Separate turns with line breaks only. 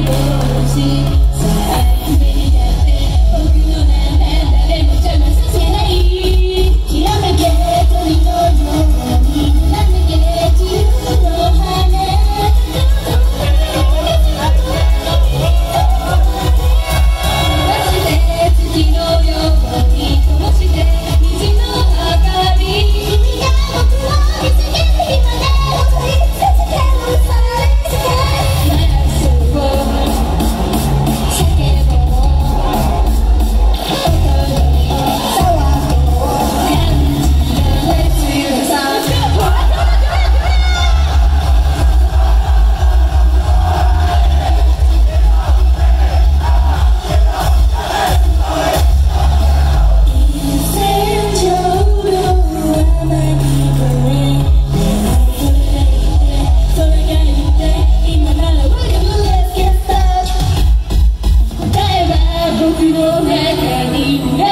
Bờ gì Thank you.